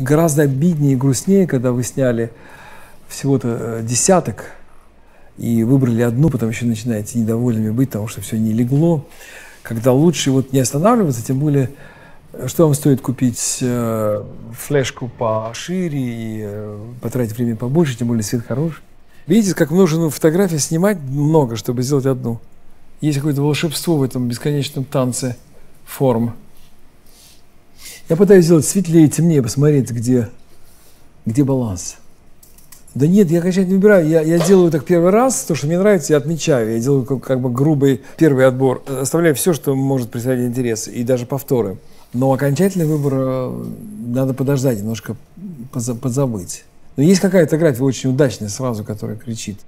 гораздо обиднее и грустнее, когда вы сняли всего-то э, десяток и выбрали одну, потом еще начинаете недовольными быть, потому что все не легло. Когда лучше вот не останавливаться, тем более, что вам стоит купить э, флешку пошире и э, потратить время побольше, тем более свет хороший. Видите, как нужно фотографии снимать много, чтобы сделать одну. Есть какое-то волшебство в этом бесконечном танце форм. Я пытаюсь сделать светлее, темнее, посмотреть, где, где баланс. Да нет, я окончательно не выбираю. Я, я делаю так первый раз, то, что мне нравится, я отмечаю. Я делаю как, как бы грубый первый отбор. Оставляю все, что может представлять интерес, и даже повторы. Но окончательный выбор э, надо подождать, немножко позабыть. Но есть какая-то фотография очень удачная сразу, которая кричит.